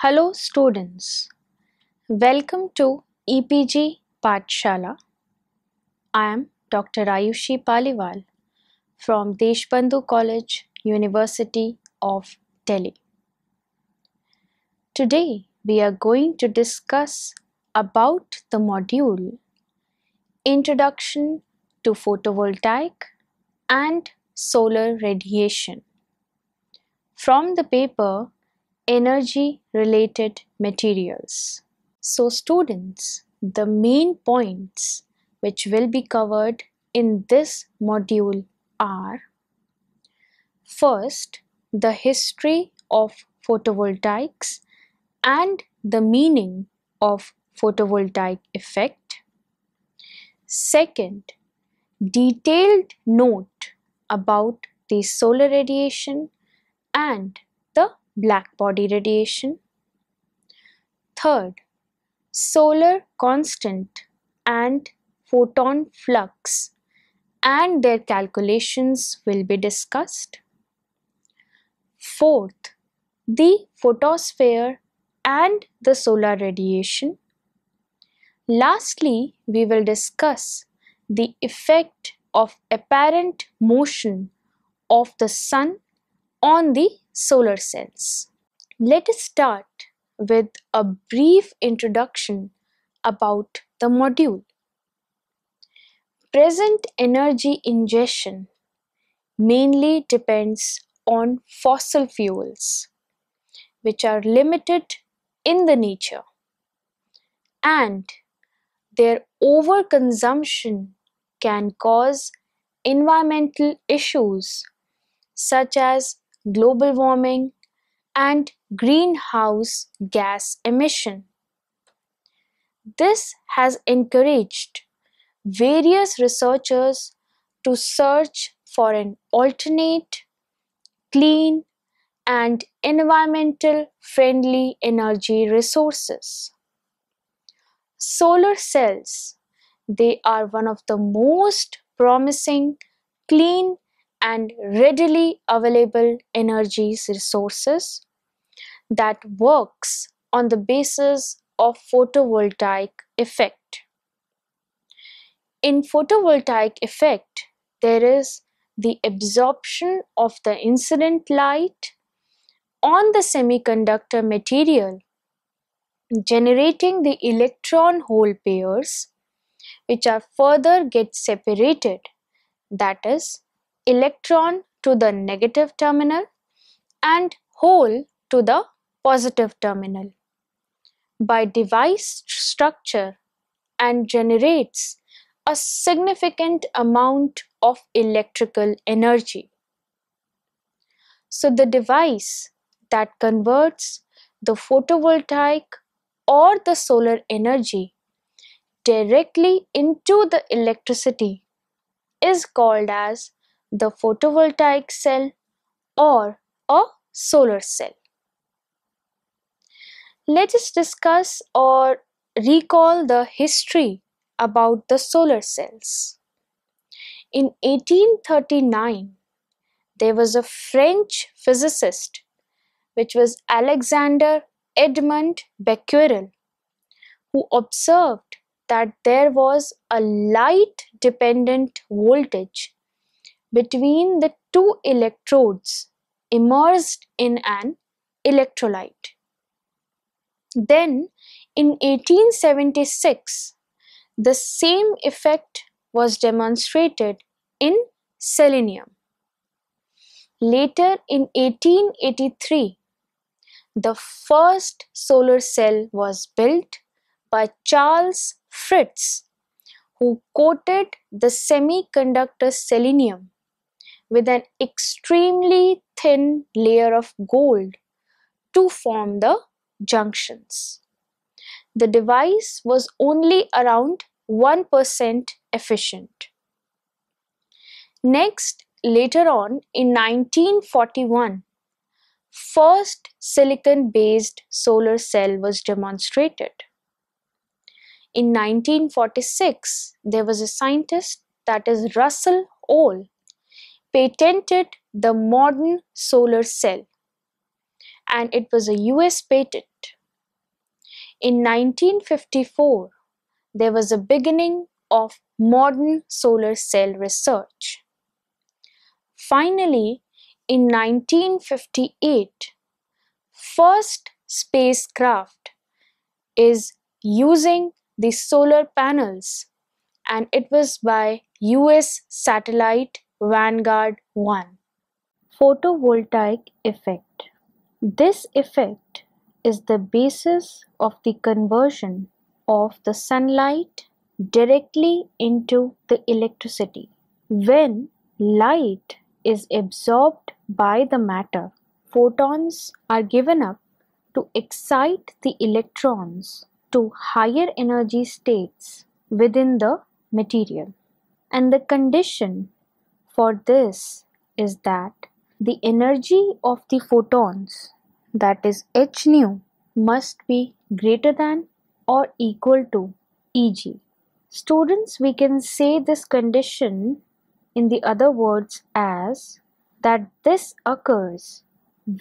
Hello students, welcome to EPG Pathshala. I am Dr. Ayushi Paliwal from Deshbandhu College, University of Delhi. Today we are going to discuss about the module Introduction to Photovoltaic and Solar Radiation from the paper Energy Related Materials. So students, the main points which will be covered in this module are First, the history of photovoltaics and the meaning of photovoltaic effect. Second, detailed note about the solar radiation and black body radiation. Third, solar constant and photon flux and their calculations will be discussed. Fourth, the photosphere and the solar radiation. Lastly, we will discuss the effect of apparent motion of the sun on the solar cells. Let us start with a brief introduction about the module. Present energy ingestion mainly depends on fossil fuels, which are limited in the nature, and their overconsumption can cause environmental issues such as global warming and greenhouse gas emission. This has encouraged various researchers to search for an alternate, clean, and environmental friendly energy resources. Solar cells, they are one of the most promising, clean, and readily available energy resources that works on the basis of photovoltaic effect. In photovoltaic effect, there is the absorption of the incident light on the semiconductor material generating the electron hole pairs which are further get separated that is electron to the negative terminal and hole to the positive terminal by device structure and generates a significant amount of electrical energy. So the device that converts the photovoltaic or the solar energy directly into the electricity is called as the photovoltaic cell or a solar cell. Let us discuss or recall the history about the solar cells. In 1839, there was a French physicist, which was Alexander Edmund Becquerel, who observed that there was a light dependent voltage between the two electrodes immersed in an electrolyte. Then, in 1876, the same effect was demonstrated in selenium. Later, in 1883, the first solar cell was built by Charles Fritts, who coated the semiconductor selenium with an extremely thin layer of gold to form the junctions. The device was only around 1% efficient. Next, later on in 1941, first silicon based solar cell was demonstrated. In 1946, there was a scientist that is Russell Ohl patented the modern solar cell and it was a US patent. In 1954, there was a beginning of modern solar cell research. Finally, in 1958, first spacecraft is using the solar panels and it was by US satellite Vanguard 1. Photovoltaic effect. This effect is the basis of the conversion of the sunlight directly into the electricity. When light is absorbed by the matter, photons are given up to excite the electrons to higher energy states within the material. And the condition for this is that the energy of the photons, that is h nu, must be greater than or equal to Eg. Students, we can say this condition in the other words as that this occurs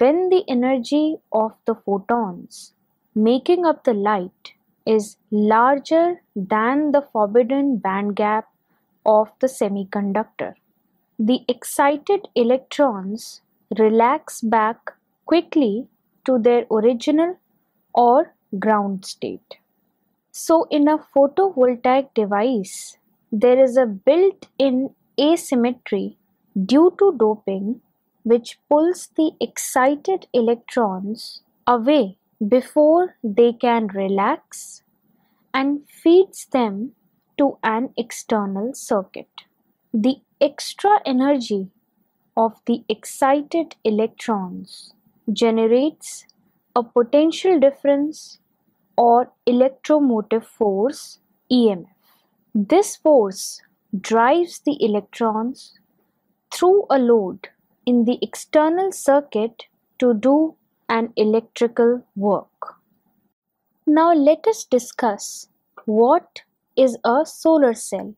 when the energy of the photons making up the light is larger than the forbidden band gap of the semiconductor. The excited electrons relax back quickly to their original or ground state. So, in a photovoltaic device, there is a built in asymmetry due to doping which pulls the excited electrons away before they can relax and feeds them to an external circuit. The extra energy of the excited electrons generates a potential difference or electromotive force EMF. This force drives the electrons through a load in the external circuit to do an electrical work. Now let us discuss what is a solar cell.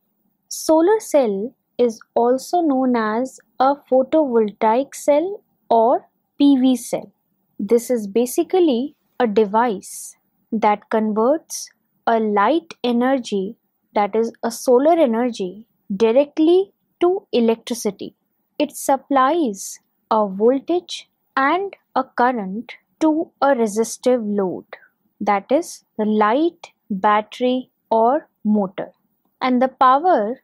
Solar cell is also known as a photovoltaic cell or PV cell. This is basically a device that converts a light energy that is a solar energy directly to electricity. It supplies a voltage and a current to a resistive load that is the light, battery or motor. And the power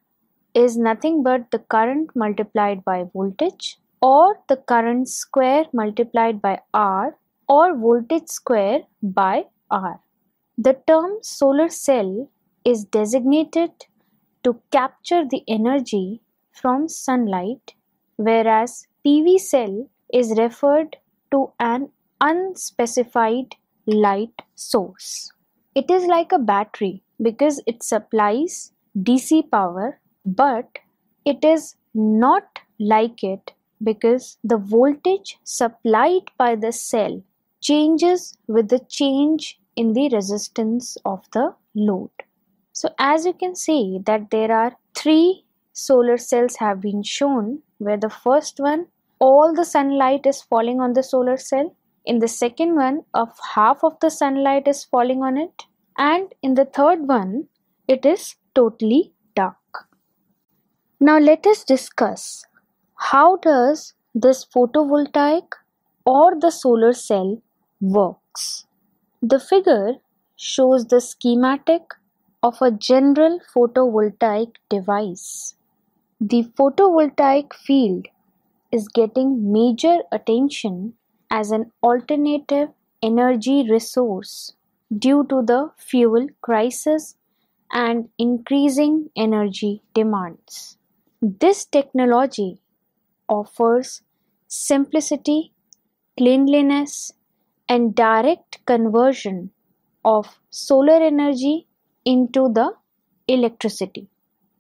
is nothing but the current multiplied by voltage or the current square multiplied by R or voltage square by R. The term solar cell is designated to capture the energy from sunlight, whereas PV cell is referred to an unspecified light source. It is like a battery because it supplies DC power, but it is not like it because the voltage supplied by the cell changes with the change in the resistance of the load. So as you can see that there are three solar cells have been shown where the first one all the sunlight is falling on the solar cell in the second one of half of the sunlight is falling on it and in the third one it is totally. Now let us discuss how does this photovoltaic or the solar cell works. The figure shows the schematic of a general photovoltaic device. The photovoltaic field is getting major attention as an alternative energy resource due to the fuel crisis and increasing energy demands. This technology offers simplicity, cleanliness, and direct conversion of solar energy into the electricity.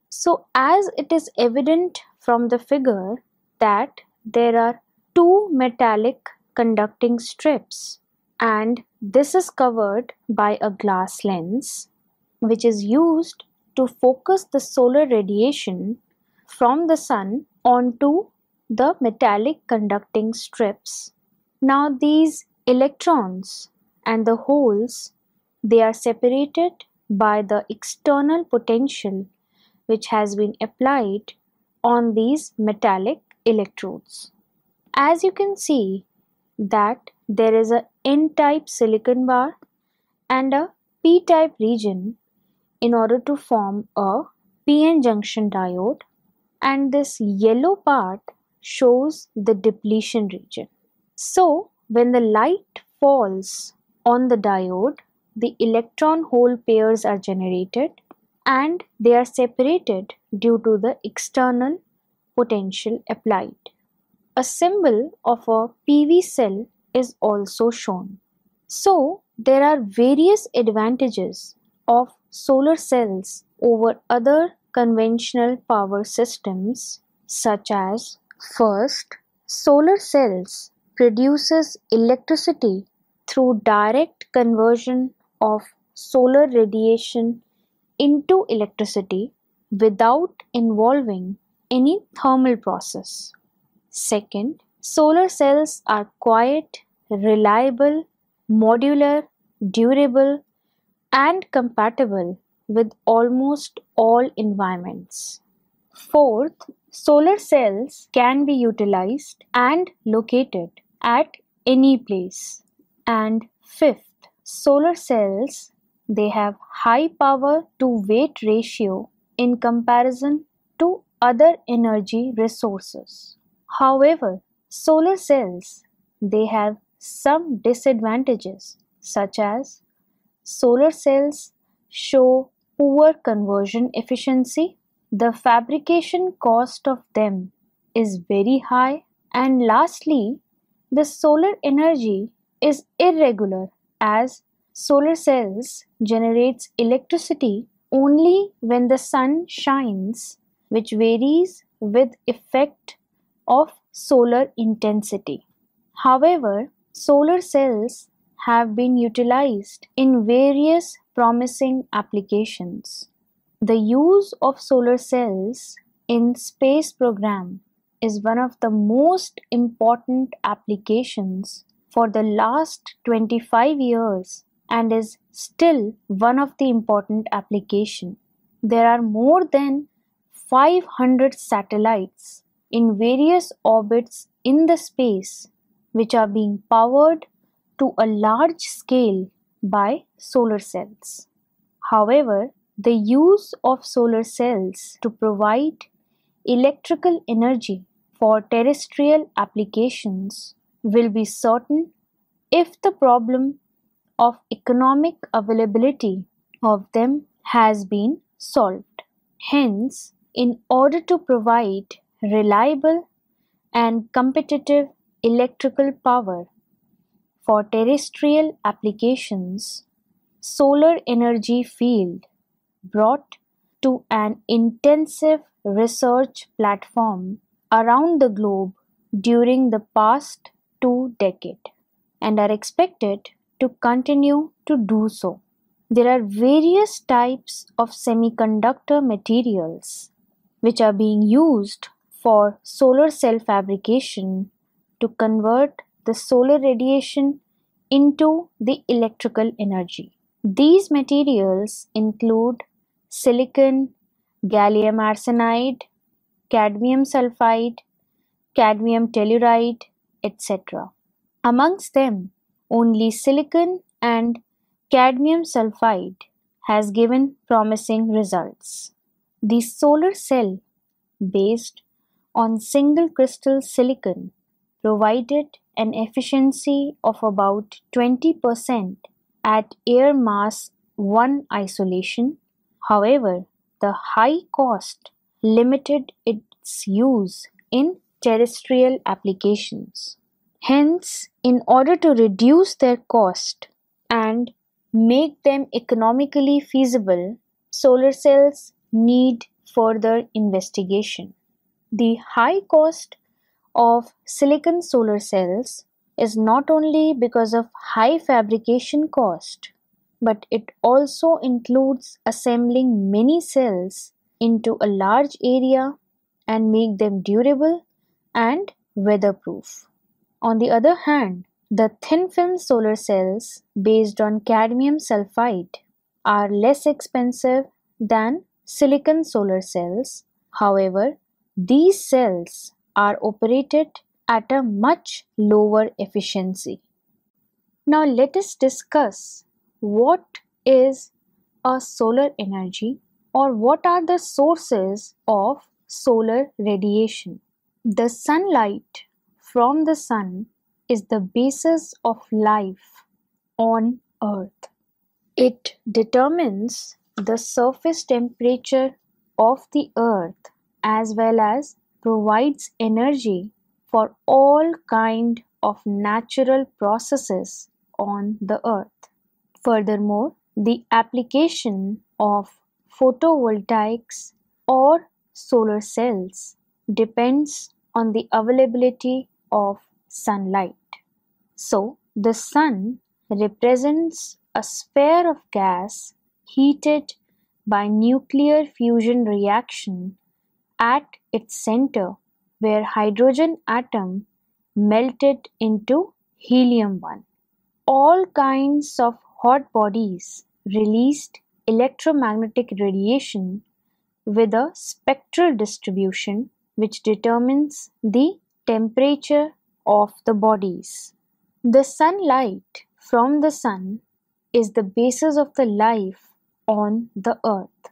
So as it is evident from the figure that there are two metallic conducting strips and this is covered by a glass lens which is used to focus the solar radiation from the sun onto the metallic conducting strips. Now these electrons and the holes they are separated by the external potential which has been applied on these metallic electrodes. As you can see that there is a N-type silicon bar and a P-type region in order to form a PN junction diode and this yellow part shows the depletion region. So when the light falls on the diode, the electron hole pairs are generated and they are separated due to the external potential applied. A symbol of a PV cell is also shown. So there are various advantages of solar cells over other conventional power systems such as first solar cells produces electricity through direct conversion of solar radiation into electricity without involving any thermal process. Second, solar cells are quiet, reliable, modular, durable, and compatible with almost all environments. Fourth, solar cells can be utilized and located at any place. And fifth, solar cells they have high power to weight ratio in comparison to other energy resources. However, solar cells they have some disadvantages such as solar cells show poor conversion efficiency, the fabrication cost of them is very high, and lastly, the solar energy is irregular as solar cells generates electricity only when the sun shines which varies with effect of solar intensity. However, solar cells have been utilized in various promising applications. The use of solar cells in space program is one of the most important applications for the last 25 years and is still one of the important application. There are more than 500 satellites in various orbits in the space which are being powered to a large scale by solar cells. However, the use of solar cells to provide electrical energy for terrestrial applications will be certain if the problem of economic availability of them has been solved. Hence, in order to provide reliable and competitive electrical power for terrestrial applications, solar energy field brought to an intensive research platform around the globe during the past two decades and are expected to continue to do so. There are various types of semiconductor materials which are being used for solar cell fabrication to convert the solar radiation into the electrical energy. These materials include silicon, gallium arsenide, cadmium sulfide, cadmium telluride, etc. Amongst them, only silicon and cadmium sulfide has given promising results. The solar cell based on single crystal silicon provided an efficiency of about 20% at air mass 1 insolation. However, the high cost limited its use in terrestrial applications. Hence, in order to reduce their cost and make them economically feasible, solar cells need further investigation. The high cost of silicon solar cells is not only because of high fabrication cost, but it also includes assembling many cells into a large area and make them durable and weatherproof. On the other hand, The thin film solar cells based on cadmium sulfide are less expensive than silicon solar cells. However, these cells are operated at a much lower efficiency. Now let us discuss what is a solar energy or what are the sources of solar radiation. The sunlight from the sun is the basis of life on earth. It determines the surface temperature of the earth as well as provides energy for all kind of natural processes on the earth. Furthermore, the application of photovoltaics or solar cells depends on the availability of sunlight. So, the sun represents a sphere of gas heated by nuclear fusion reaction at its center where hydrogen atom melted into helium 1. All kinds of hot bodies released electromagnetic radiation with a spectral distribution which determines the temperature of the bodies. The sunlight from the sun is the basis of the life on the earth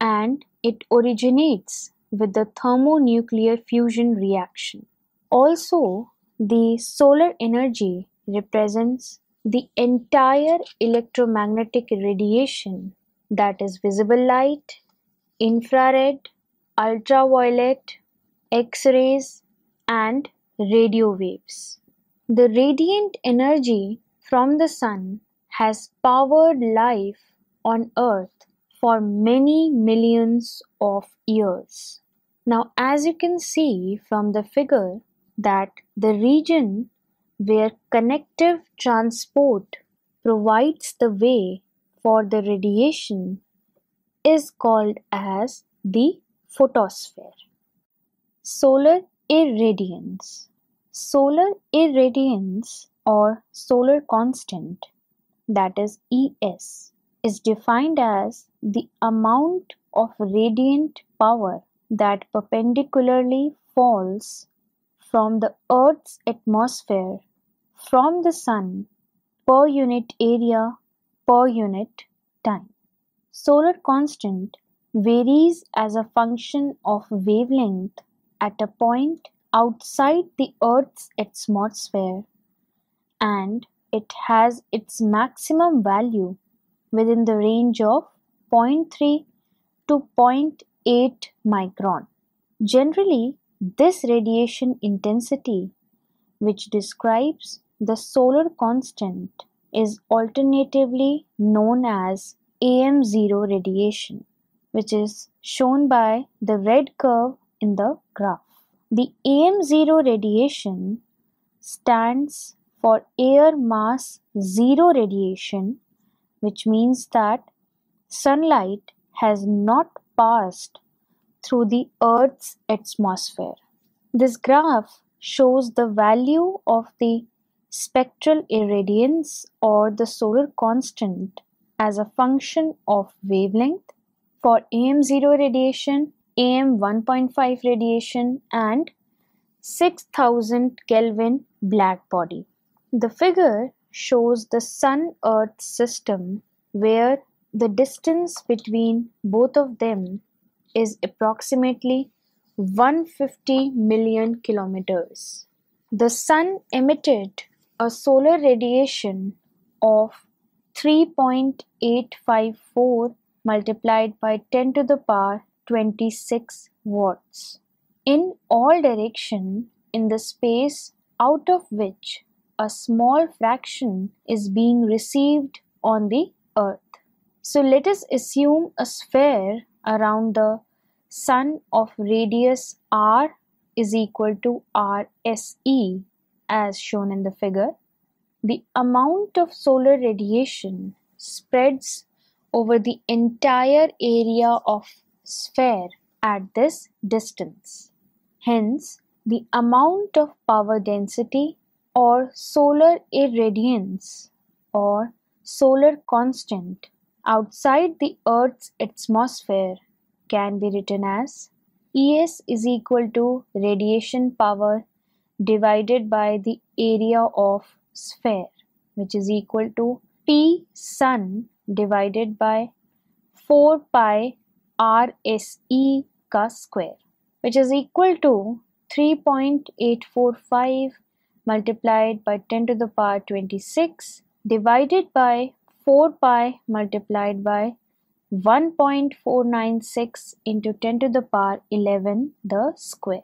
and it originates with the thermonuclear fusion reaction. Also, the solar energy represents the entire electromagnetic radiation that is visible light, infrared, ultraviolet, X-rays and radio waves. The radiant energy from the sun has powered life on earth for many millions of years. Now as you can see from the figure that the region where convective transport provides the way for the radiation is called as the photosphere. Solar irradiance. Solar irradiance or solar constant that is ES is defined as the amount of radiant power that perpendicularly falls from the Earth's atmosphere from the Sun per unit area per unit time. Solar constant varies as a function of wavelength at a point outside the Earth's atmosphere and it has its maximum value within the range of 0.3 to 0.8 micron. Generally, this radiation intensity, which describes the solar constant, is alternatively known as AM0 radiation, which is shown by the red curve in the graph. The AM0 radiation stands for air mass zero radiation, which means that sunlight has not passed through the Earth's atmosphere. This graph shows the value of the spectral irradiance or the solar constant as a function of wavelength for AM0 radiation, AM 1.5 radiation and 6000 Kelvin black body. The figure shows the Sun-Earth system where the distance between both of them is approximately 150 million kilometers. The Sun emitted a solar radiation of 3.854 multiplied by 10 to the power 26 watts in all direction in the space out of which a small fraction is being received on the earth. So let us assume a sphere around the sun of radius r is equal to RSE as shown in the figure. The amount of solar radiation spreads over the entire area of sphere at this distance. Hence, the amount of power density or solar irradiance or solar constant outside the Earth's atmosphere can be written as Es is equal to radiation power divided by the area of sphere which is equal to P sun divided by 4 pi RSE ka square which is equal to 3.845 multiplied by 10 to the power 26 divided by 4 pi multiplied by 1.496 into 10 to the power 11 the square.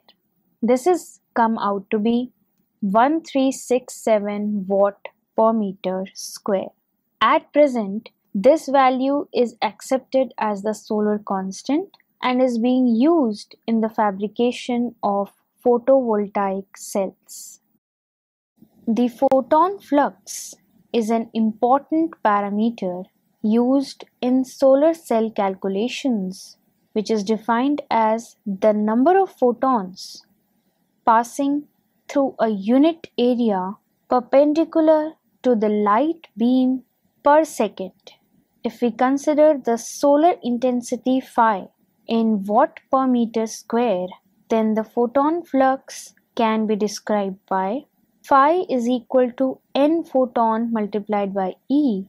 This is come out to be 1367 watt per meter square. At present, this value is accepted as the solar constant and is being used in the fabrication of photovoltaic cells. The photon flux is an important parameter used in solar cell calculations which is defined as the number of photons passing through a unit area perpendicular to the light beam per second. If we consider the solar intensity phi in watt per meter square, then the photon flux can be described by phi is equal to n photon multiplied by E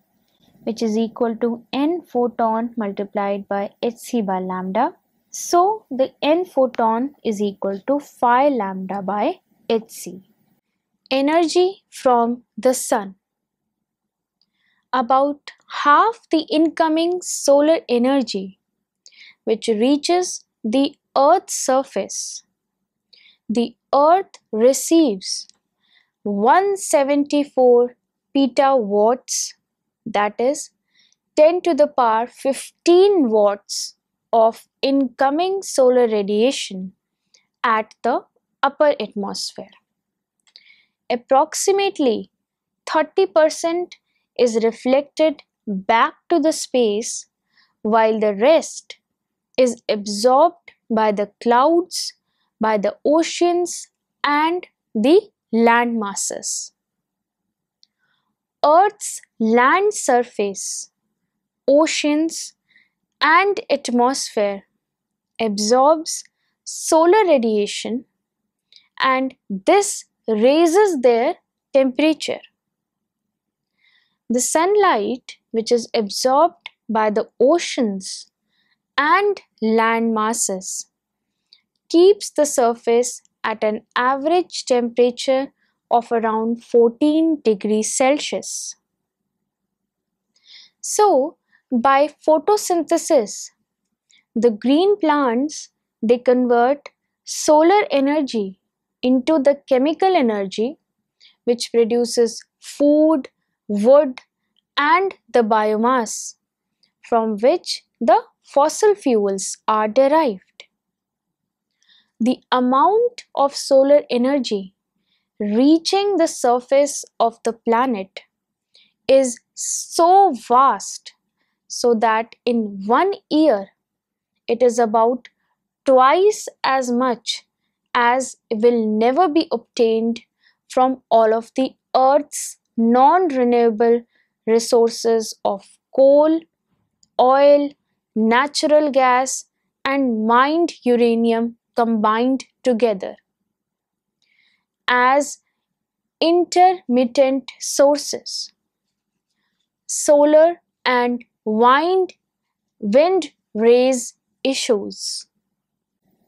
which is equal to n photon multiplied by hc by lambda. So the n photon is equal to phi lambda by hc. Energy from the sun. About half the incoming solar energy which reaches the Earth's surface. The Earth receives 174 petawatts that is 10 to the power 15 watts of incoming solar radiation at the upper atmosphere. Approximately 30% is reflected back to the space while the rest is absorbed by the clouds, by the oceans and the land masses. Earth's land surface, oceans and atmosphere absorbs solar radiation and this raises their temperature. The sunlight which is absorbed by the oceans and land masses keeps the surface at an average temperature of around 14 degrees Celsius. So, by photosynthesis, the green plants they convert solar energy into the chemical energy which produces food, wood and the biomass from which the fossil fuels are derived. The amount of solar energy reaching the surface of the planet is so vast so that in one year it is about twice as much as will never be obtained from all of the earth's non-renewable resources of coal, oil, natural gas and mined uranium combined together as intermittent sources. Solar and wind wind rays issues.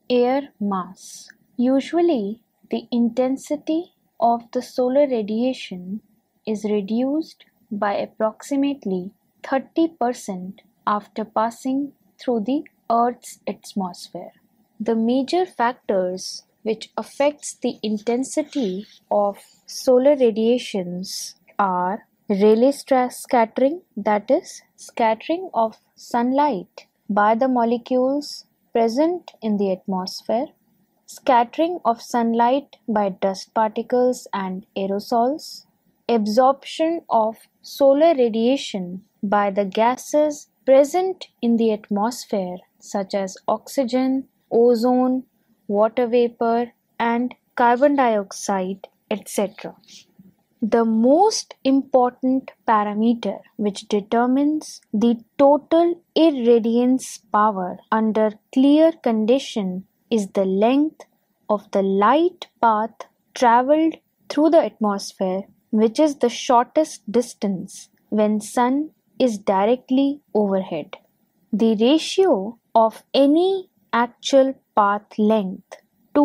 Air mass. Usually the intensity of the solar radiation is reduced by approximately 30% after passing through the Earth's atmosphere. The major factors which affects the intensity of solar radiations are Rayleigh scattering that is scattering of sunlight by the molecules present in the atmosphere, scattering of sunlight by dust particles and aerosols, absorption of solar radiation by the gases present in the atmosphere such as oxygen, ozone, water vapor and carbon dioxide etc. the most important parameter which determines the total irradiance power under clear condition is the length of the light path traveled through the atmosphere which is the shortest distance when sun is directly overhead. The ratio of any actual path length to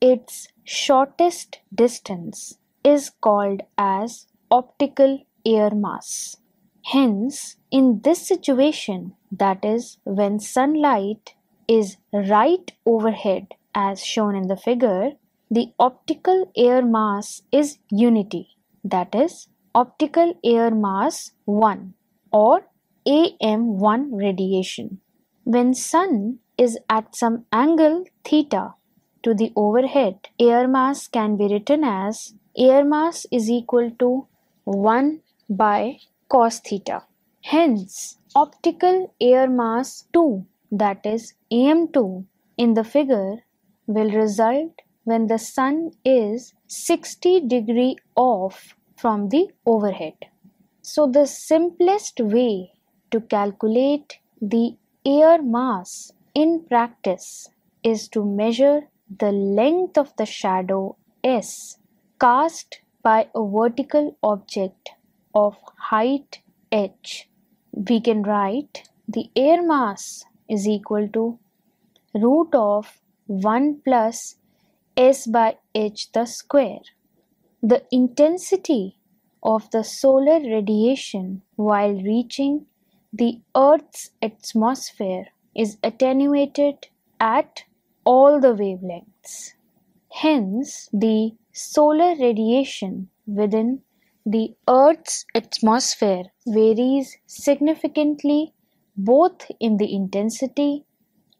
its shortest distance is called as optical air mass. Hence, in this situation, that is, when sunlight is right overhead as shown in the figure, the optical air mass is unity, that is, optical air mass 1 or AM1 radiation. When sun is at some angle theta to the overhead, air mass can be written as air mass is equal to 1 by cos theta. Hence, optical air mass 2 that is AM2 in the figure will result when the sun is 60 degree off from the overhead. So the simplest way to calculate the air mass in practice is to measure the length of the shadow S cast by a vertical object of height h, we can write the air mass is equal to root of 1 plus s by h the square. The intensity of the solar radiation while reaching the Earth's atmosphere is attenuated at all the wavelengths. Hence, the Solar radiation within the Earth's atmosphere varies significantly both in the intensity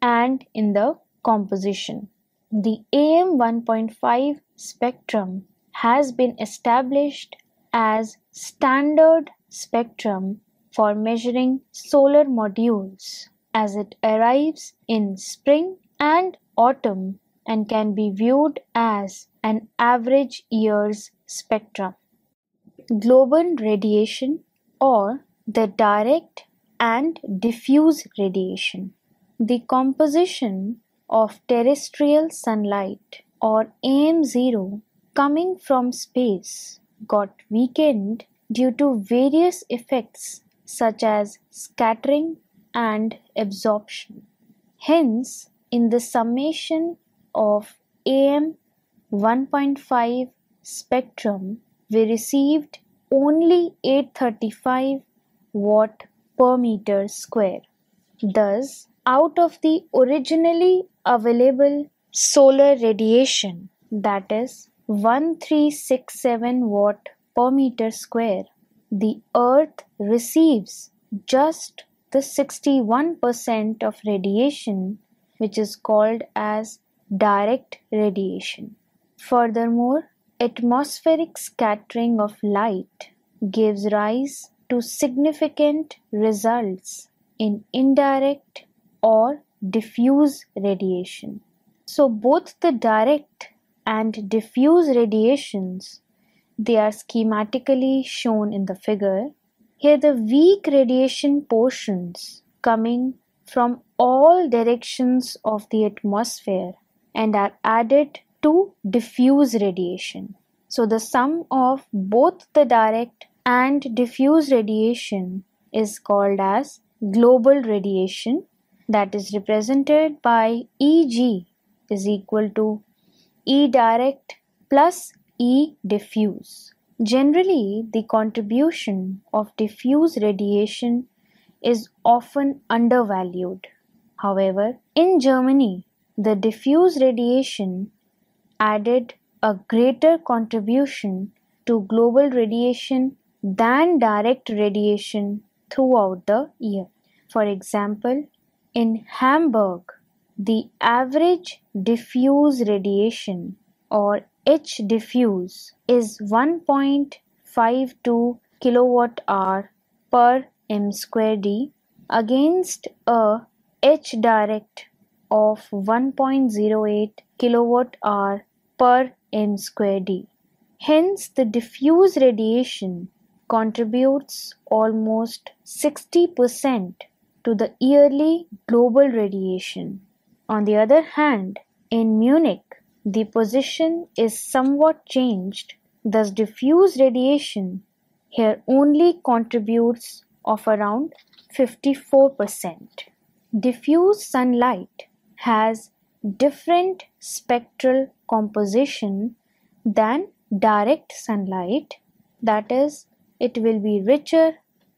and in the composition. The AM 1.5 spectrum has been established as standard spectrum for measuring solar modules as it arrives in spring and autumn and can be viewed as an average year's spectrum. Global radiation or the direct and diffuse radiation. The composition of terrestrial sunlight or AM0 coming from space got weakened due to various effects such as scattering and absorption. Hence, in the summation of AM 1.5 spectrum, we received only 835 watt per meter square. Thus, out of the originally available solar radiation, that is 1367 watt per meter square, the Earth receives just the 61% of radiation, which is called as direct radiation. Furthermore, atmospheric scattering of light gives rise to significant results in indirect or diffuse radiation. So both the direct and diffuse radiations they are schematically shown in the figure. Here the weak radiation portions coming from all directions of the atmosphere and are added to diffuse radiation. So the sum of both the direct and diffuse radiation is called as global radiation that is represented by Eg is equal to E direct plus E diffuse. Generally, the contribution of diffuse radiation is often undervalued. However, in Germany, the diffuse radiation added a greater contribution to global radiation than direct radiation throughout the year. For example, in Hamburg, the average diffuse radiation or H diffuse is 1.52 kilowatt hour per m square d against a H direct of 1.08 kilowatt hour per m square d. Hence, the diffuse radiation contributes almost 60% to the yearly global radiation. On the other hand, in Munich, the position is somewhat changed, thus diffuse radiation here only contributes of around 54%. Diffuse sunlight has different spectral composition than direct sunlight that is it will be richer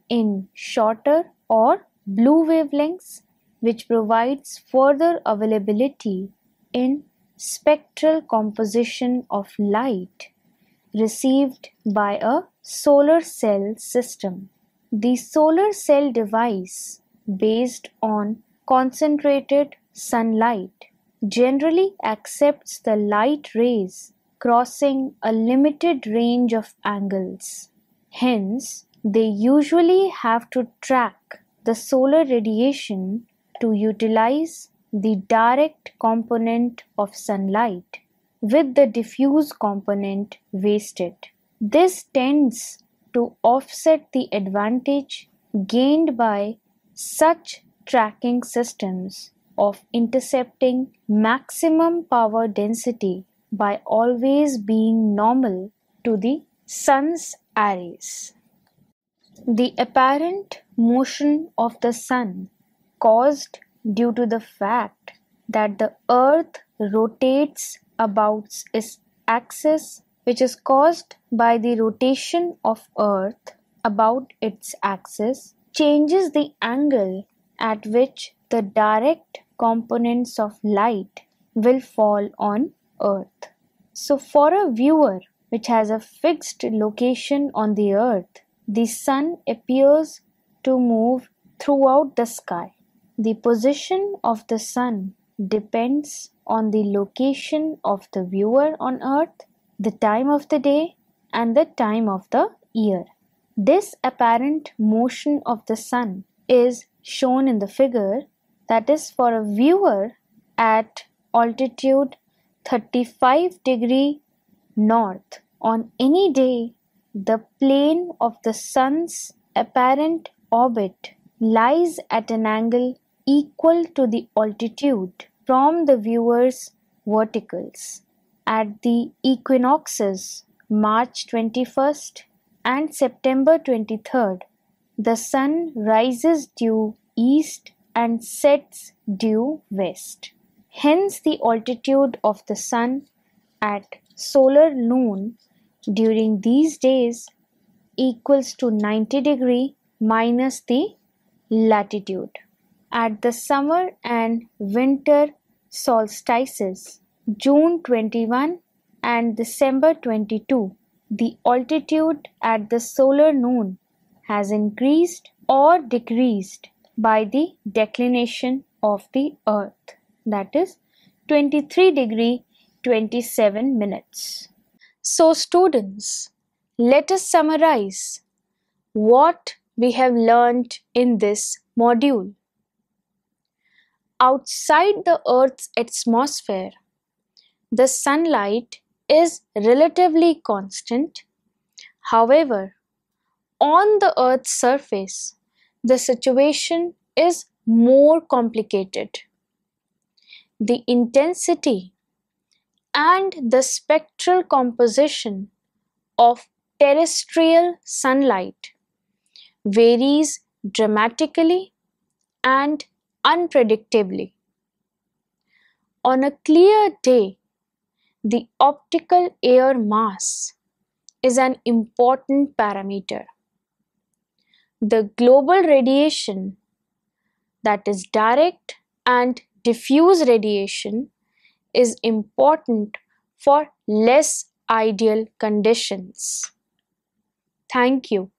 in shorter or blue wavelengths which provides further availability in spectral composition of light received by a solar cell system. The solar cell device based on concentrated sunlight generally accepts the light rays crossing a limited range of angles. Hence, they usually have to track the solar radiation to utilize the direct component of sunlight with the diffuse component wasted. This tends to offset the advantage gained by such tracking systems of intercepting maximum power density by always being normal to the sun's arrays. The apparent motion of the sun caused due to the fact that the earth rotates about its axis which is caused by the rotation of earth about its axis changes the angle at which the direct components of light will fall on earth. So for a viewer which has a fixed location on the earth, the sun appears to move throughout the sky. The position of the sun depends on the location of the viewer on earth, the time of the day and the time of the year. This apparent motion of the sun is shown in the figure that is for a viewer at altitude 35 degree north on any day the plane of the sun's apparent orbit lies at an angle equal to the altitude from the viewer's verticals. At the equinoxes March 21st and September 23rd, the sun rises due east and sets due west. Hence, the altitude of the sun at solar noon during these days equals to 90 degree minus the latitude. At the summer and winter solstices, June 21 and December 22, the altitude at the solar noon has increased or decreased by the declination of the earth that is 23 degree 27 minutes. So students, let us summarize what we have learned in this module. Outside the Earth's atmosphere, the sunlight is relatively constant. However, on the Earth's surface, the situation is more complicated. The intensity and the spectral composition of terrestrial sunlight varies dramatically and unpredictably. On a clear day, the optical air mass is an important parameter. The global radiation that is direct and diffuse radiation is important for less ideal conditions. Thank you.